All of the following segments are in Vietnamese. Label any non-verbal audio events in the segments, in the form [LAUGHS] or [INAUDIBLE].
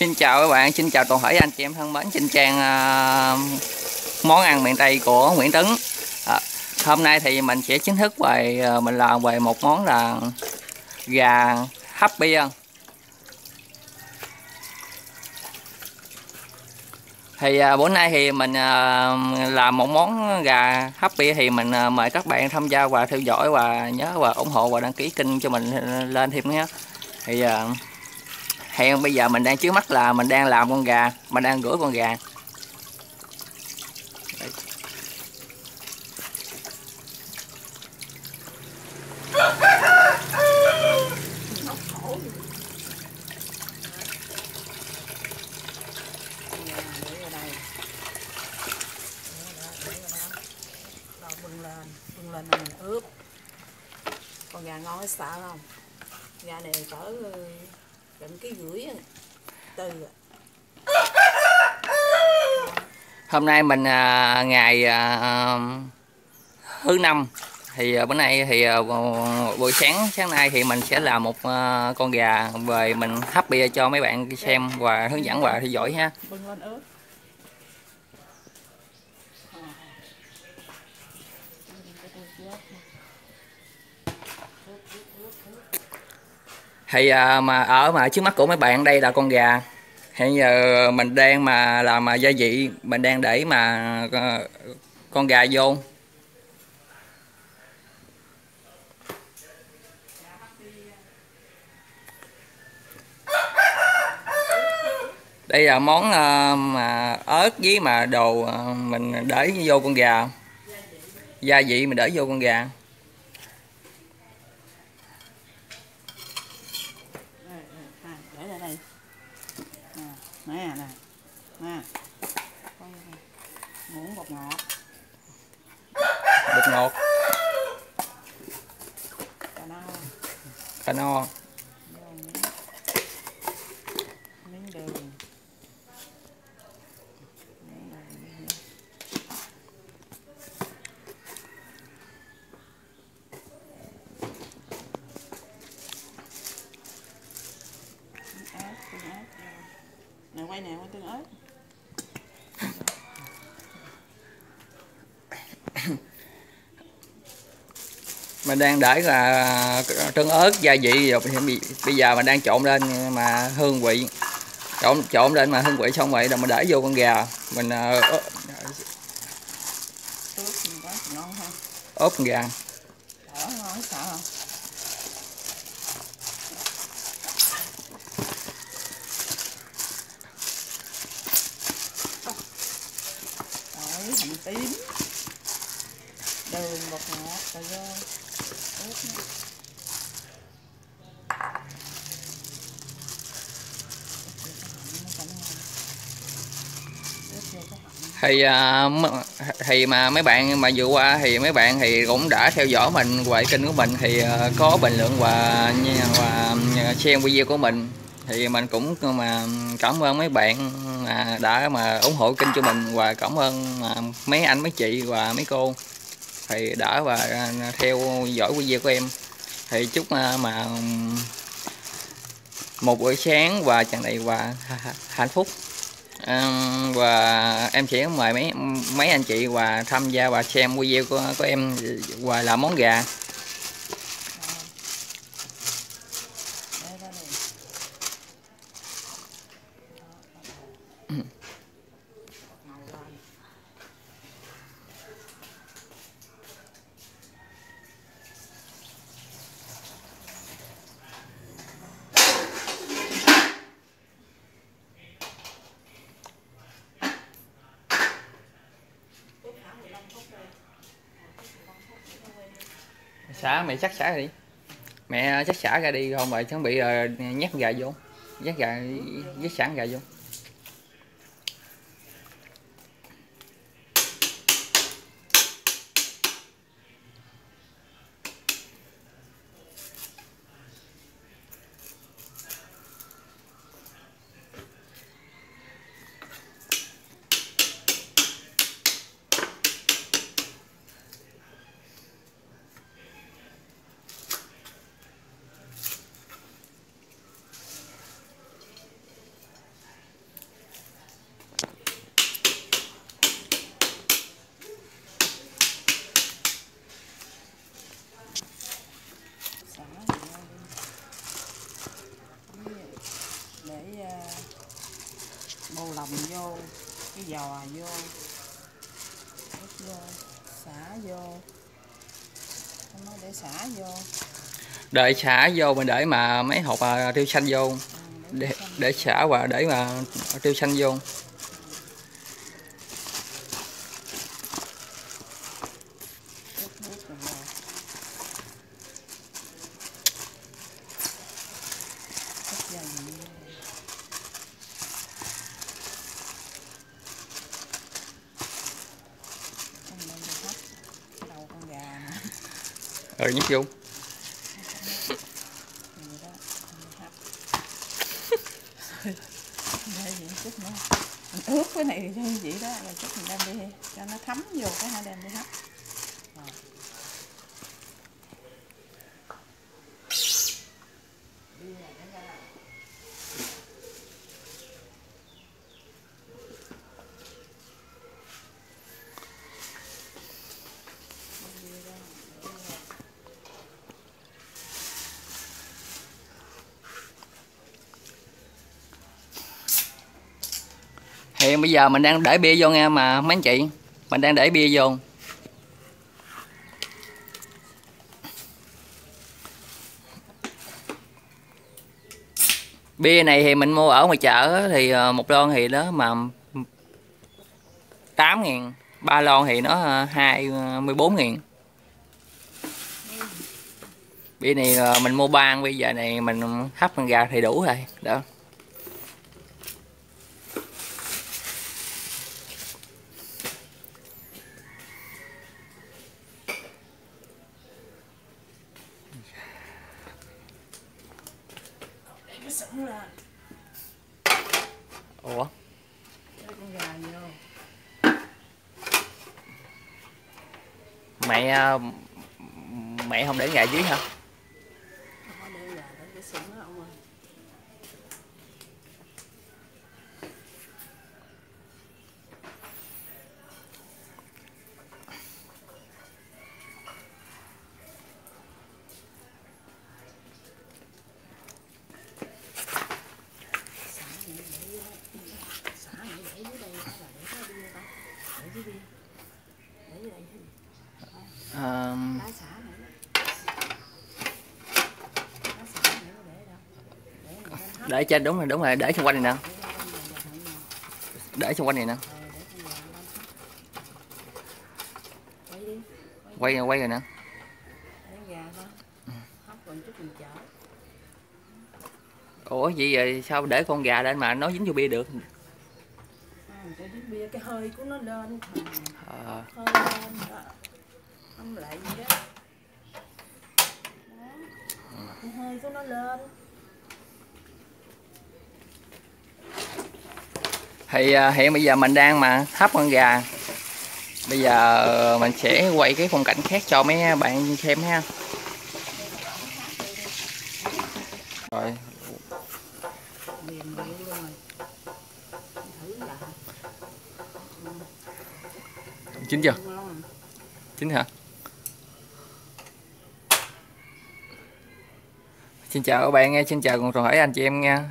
Xin chào các bạn, xin chào toàn thể anh chị em thân mến trên trang uh, món ăn miền Tây của Nguyễn Tấn. À, hôm nay thì mình sẽ chính thức về uh, mình làm về một món là gà hấp bia. Thì uh, bữa nay thì mình uh, làm một món gà hấp bia thì mình uh, mời các bạn tham gia và theo dõi và nhớ và ủng hộ và đăng ký kênh cho mình lên thêm nhé. Thì uh, hiện bây giờ mình đang trước mắt là mình đang làm con gà, mình đang rửa con gà. Bưng lên bưng lên mình ướp con gà ngon hết sợ không? Gà này cỡ cái rưỡi từ hôm nay mình à, ngày à, thứ năm. Thì à, bữa nay thì buổi sáng sáng nay thì mình sẽ làm một con gà về mình hấp bia cho mấy bạn xem và hướng dẫn và theo dõi ha bưng lên ướp thì à, mà ở mà trước mắt của mấy bạn đây là con gà. Hiện giờ mình đang mà làm mà gia vị mình đang để mà ờ, con gà vô. Đây là món ờ, mà ớt với mà đồ ờ, mình để vô con gà. Gia vị mình để vô con gà Đây, đây, à, để lại đây à, nè nè nè. Muỗng bột ngọt. Bột ngọt. Cà no cà no vô miếng miếng đường miếng đường miếng đường. Tương ớt tương ớt vô. Nè quay nè quay tương ớt. Mình đang để là trứng ớt gia vị rồi bây- bây giờ mình đang trộn lên mà hương vị. Trộn trộn lên mà hương vị xong vậy rồi mình để vô con gà. Mình ờ, ướp ốp con gà đỡ ngon sợ không Đấy, hành tím đường bột ngọt rồi vô ướp nó. Thì à, thì mà mấy bạn mà vừa qua thì mấy bạn thì cũng đã theo dõi mình qua kênh của mình thì à, có bình luận và và à, xem video của mình thì mình cũng mà cảm ơn mấy bạn mà đã mà ủng hộ kênh cho mình và cảm ơn à, mấy anh mấy chị và mấy cô thì đã và à, theo dõi video của em. Thì chúc à, mà một buổi sáng và chẳng đầy và hạnh phúc. Và em sẽ mời mấy mấy anh chị và tham gia và xem video của, của em và làm món gà Để ra đây. Ngầu lên xả mẹ chắc xả đi. Mẹ chắc xả ra đi không à, vậy chuẩn bị ờ, nhét gà vô. Nhét gà nhét sẵn gà vô. Cái giò vô. Ướp vô xả vô. Không nói để xả vô. Đợi xả vô mình để mà mấy hộp à, tiêu xanh vô. Ừ, để, để xả và để mà tiêu xanh vô ướp nước rồi vô ướp dần vô. Không nên đi hấp cái đầu con gà nè rồi nhét vô Vậy đó, không đi hấp. Đây vậy chút nữa. Mình ướp cái này cho vậy đó, rồi chút mình đem đi cho nó thấm vô cái hai đem đi hấp. Thì bây giờ mình đang để bia vô nghe mà, mấy anh chị. Mình đang để bia vô. Bia này thì mình mua ở ngoài chợ thì ờ, một lon thì đó mà 8 ngàn, ba lon thì nó ờ, 24 ờ, ngàn. Bia này mình mua ban bây giờ này mình hấp con gà thì đủ rồi, đó để cái sửng ra ủa cho con gà vô mẹ ờ, mẹ không để gà dưới hả không có để gà để cái sửng đó ông ơi xả này để dưới đó xả này để dưới đây đó là để cái bia ta để dưới bia để dưới đây Ờ, lá xả này đó lá xả này có để đâu để mình lên hấp để trên đúng rồi đúng rồi để xung quanh này nè. Để xung quanh này nè. Ờ, quay đi quay rồi nè. Ủa vậy rồi sao để con gà lên mà nó dính vô bia được? À, cho chiếc bia cái hơi của nó lên Ờ, hơi lên đó lại vậy đó đó cái hơi của nó lên thì à, hiện bây giờ mình đang mà hấp con gà. Bây giờ ờ, mình sẽ quay cái phong cảnh khác cho mấy bạn xem ha. Rồi. Chín chưa? Chín hả? Xin chào các bạn nghe xin chào còn hỏi anh chị em nha.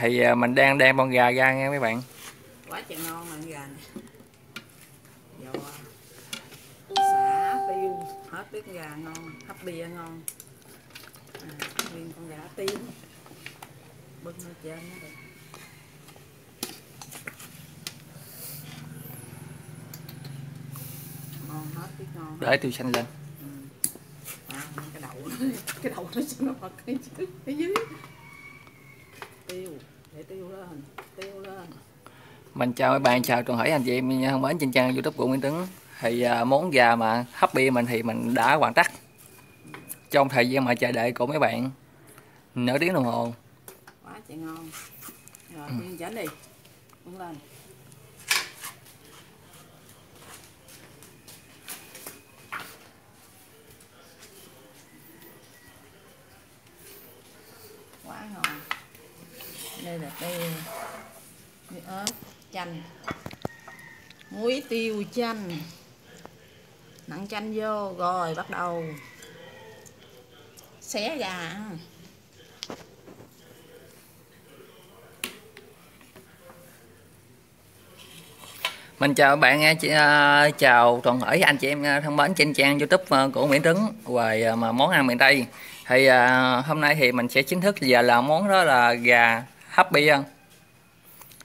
Thì à, mình đang đem con gà ra nha mấy bạn quá trời ngon con gà này giò xả tiêu hết biết gà ngon hấp bia ngon. À, nguyên con gà tiêu bưng lên trên nó được. Ngon hết biết ngon. Hết. để tiêu xanh lên. À, cái đầu nó- [LAUGHS] cái đầu nó bật cái dưới cái dưới. Tiêu để tiêu lên tiêu lên mình chào các bạn chào toàn thể anh chị em. Thân mến trên trang youtube của Nguyễn Tấn thì à, món gà mà hấp bia mình thì mình đã hoàn tất. Trong thời gian mà chờ đợi của mấy bạn. Nửa tiếng đồng hồ. Quá trời ngon. Rồi tiên chén đi. Bưng lên. Quá ngon. Đây là muối ớt chanh muối tiêu chanh nặn chanh vô rồi bắt đầu xé gà ăn Mình chào bạn nha, chị- à, chào toàn thể anh chị em à, thân mến trên trang YouTube à, của Nguyễn Trứng về mà món ăn miền Tây. Thì hôm nay thì mình sẽ chính thức giờ là món đó là gà hấp bi ăn.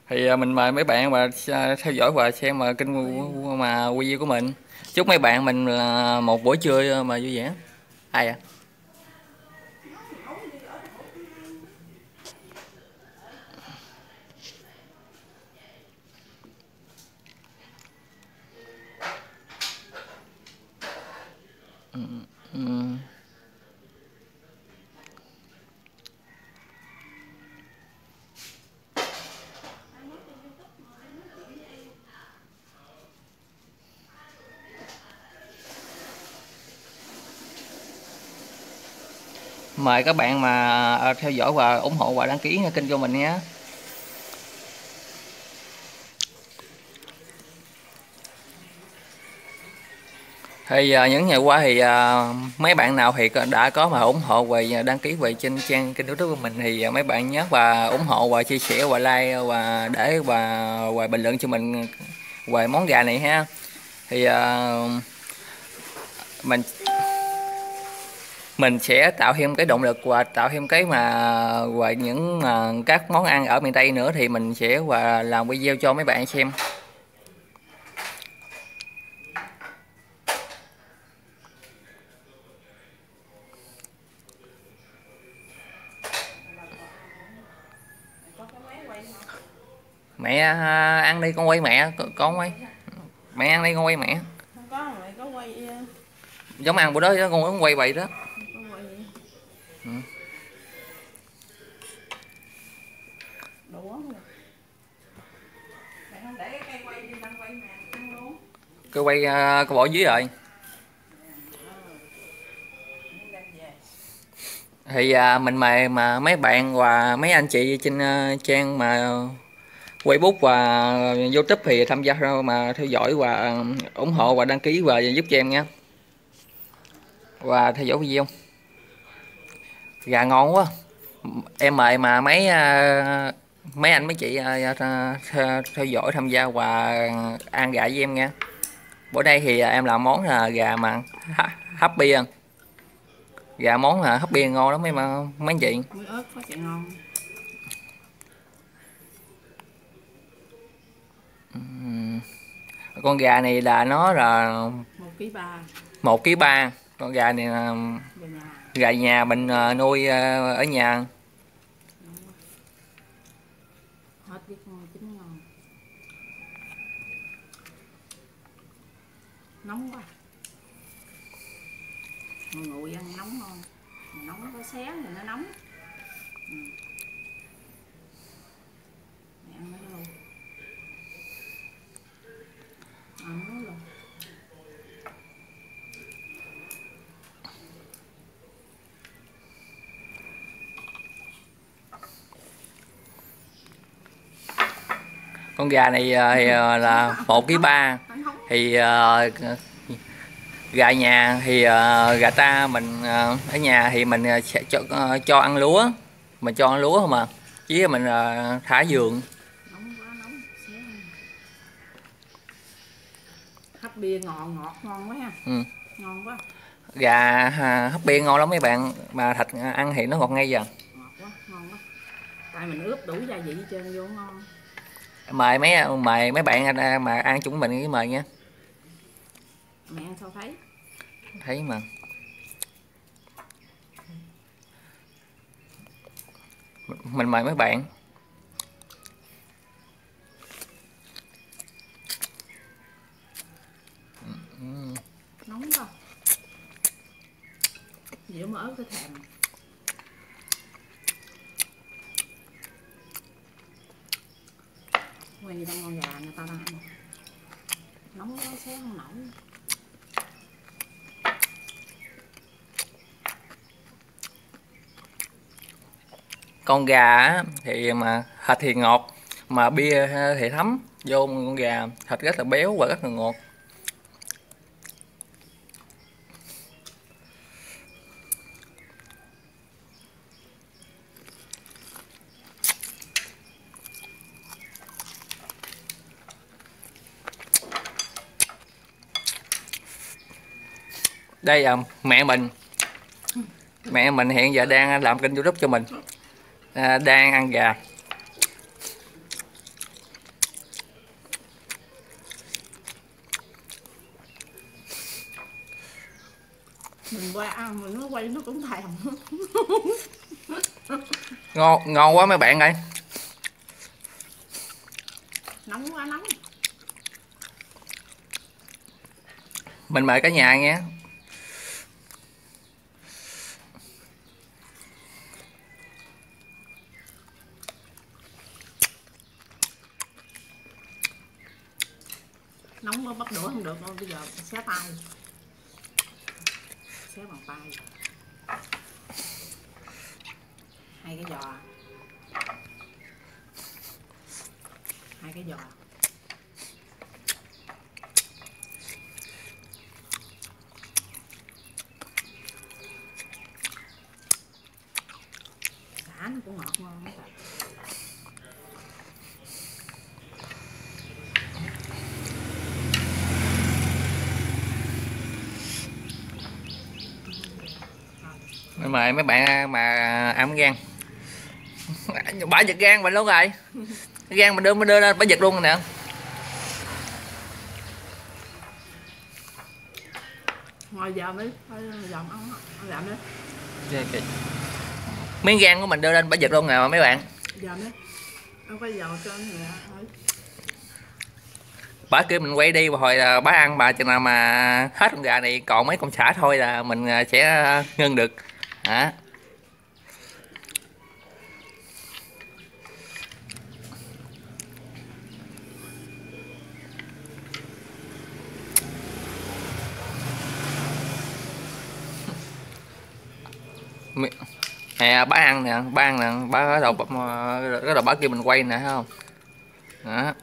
Thì à, mình mời mấy bạn mà à, theo dõi và xem à, mà kênh mà video của mình. Chúc mấy bạn mình là một buổi trưa mà vui vẻ. Ai à? Ừ. ừ. Mời các bạn mà à, theo dõi và ủng hộ và đăng ký kênh cho mình nhé. Thì à, những ngày qua thì à, mấy bạn nào thì đã có mà ủng hộ về đăng ký về trên trang kênh youtube của mình thì mấy bạn nhớ và ủng hộ và chia sẻ và like và để và và bình luận cho mình về món gà này ha. Thì mình mình sẽ tạo thêm cái động lực và tạo thêm cái mà về những mà các món ăn ở miền Tây nữa thì mình sẽ và làm video cho mấy bạn xem. Mẹ à, ăn đi con quay mẹ con- quay. Mẹ ăn đi con quay mẹ. không có mày có quay ờ, Giống ăn bữa đó con quay vậy đó. có quay Ừ. đủ không mày không để cái cây quay đi đang quay mẹ ăn luôn cứ quay à, cô bỏ dưới rồi. Thì à, mình mời mà mấy bạn và mấy anh chị trên uh, trang mà Facebook và YouTube thì tham gia mà theo dõi và ủng hộ và đăng ký và giúp cho em nha. Và theo dõi video. Gà ngon quá. Em mời mà mấy uh, mấy anh mấy chị uh, theo, theo dõi tham gia và ăn gà với em nha bữa đây thì em làm món là gà mà hấp bi ăn gà món là hấp biên ngon lắm mấy mà mấy anh chị? Muối ớt ngon. Con gà này là nó là một ký ba. một ký ba. Con gà này là gà nhà. mình ờ, nuôi ở nhà hết biết ngon chín ngon nóng quá. Người nguội ăn nóng ngon mà nóng nó có xé thì nó nóng. Ừ. mẹ ăn mấy luôn. Ăn nó luôn. Con gà này à, thì, à, là một ký ba thì ờ, gà nhà thì ờ, gà ta mình ờ, ở nhà thì mình sẽ cho ờ, cho ăn lúa. Mình cho ăn lúa không mà chứ mình ờ, thả giường. Hấp bia ngọt ngọt ngon quá ha. Ừ. ngon quá. Gà à, hấp biên ngon lắm mấy bạn. Mà thịt ăn thì nó ngọt ngay giờ. Ngọt quá ngon quá. Tại mình ướp đủ gia vị trơn vô ngon. Mời mấy mời mấy bạn anh- mà ăn chung mình cái mời nha mẹ sao thấy? Thấy mà. Mình mời mấy bạn. Nóng quá. Dĩa mỡ cái thèm. Quay trong con gà người ta đang nóng quá xé không nổi con gà thì mà thịt thì ngọt, mà bia thì thấm vô con gà thịt rất là béo và rất là ngọt. Đây là mẹ mình. Mẹ mình hiện giờ đang làm kênh youtube cho mình à, đang ăn gà. Mình qua ăn mình nó quay nó cũng thèm. [LAUGHS] Ngon ngon quá mấy bạn ơi. Nóng quá nóng. Mình mời cả nhà nghe nóng quá bắt đũa không được đâu bây giờ xé tay xé bằng tay hai cái giò. Hai cái giò. Xả nó cũng ngọt ngon lắm mời mấy bạn à, mà à, ăn gan bả giật gan mình luôn rồi gan mình đưa mình đưa lên bả giật luôn rồi nè. Ngồi dòm đi dòm ăn ăn dòm đi. Miếng gan của mình đưa lên bả giật luôn nè mấy bạn. Dòm đi. Bả kêu mình quay đi hồi là bả ăn mà chừng nào mà hết con gà này còn mấy con xả thôi là mình à, sẽ ngưng được. Hả? Mi- nè bá ăn nè bá ăn nè bá cái đầu cái ờ, đầu bá kia mình quay nè thấy không? Đó.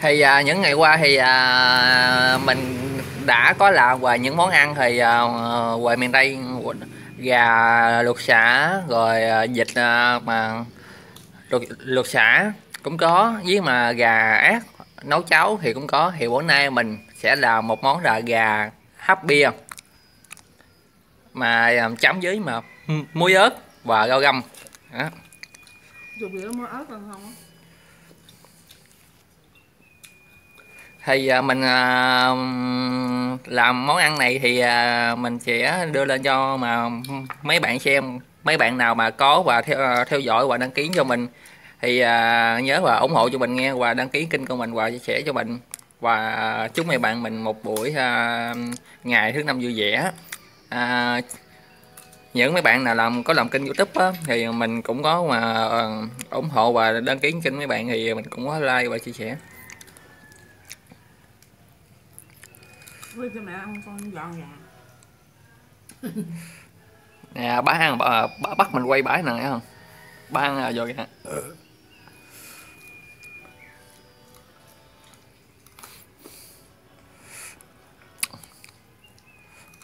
Thì à, những ngày qua thì à, mình đã có làm về những món ăn thì à, ngoài miền tây gà luộc xả rồi à, vịt à, mà luộc, luộc xả cũng có với mà gà ác nấu cháo thì cũng có. Thì bữa nay mình sẽ làm một món là gà hấp bia. Mà à, chấm với mà muối ớt và rau găm. Đó. thì à, mình à, làm món ăn này thì mình sẽ đưa lên cho mà mấy bạn xem mấy bạn nào mà có và theo theo dõi và đăng ký cho mình thì nhớ và ủng hộ cho mình nghe và đăng ký kênh của mình và chia sẻ cho mình và chúc mấy bạn mình một buổi à, ngày thứ năm vui vẻ. À, những mấy bạn nào làm có làm kênh youtube á, thì mình cũng có mà ờ, ủng hộ và đăng ký kênh mấy bạn thì mình cũng có like và chia sẻ. Với cho mẹ ăn con giòn gà. [LAUGHS] Nè bá ăn bà, bà bắt mình quay bãi nè thấy không? Bá ăn rồi kìa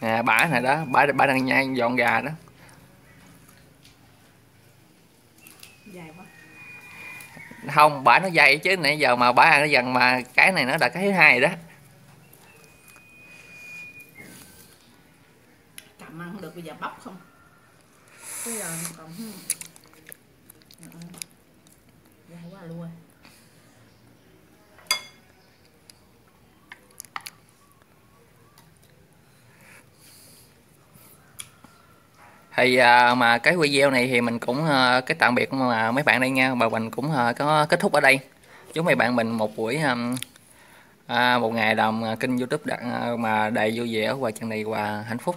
nè bả này đó. Bả bả đang nhai dọn gà đó. Dài quá. Không bả nó dày chứ. Nãy giờ mà bả ăn nó dần mà cái này nó là cái thứ hai đó. Cầm ăn không được bây giờ bóc không? Bây giờ còn. Ờ. dài quá luôn thì à, mà cái video này thì mình cũng à, cái tạm biệt mà mấy bạn đây nha. Và mình cũng à, có kết thúc ở đây. Chúc mấy bạn mình một buổi à, một ngày làm kênh youtube đặt, à, mà đầy vui vẻ và chân đầy và hạnh phúc.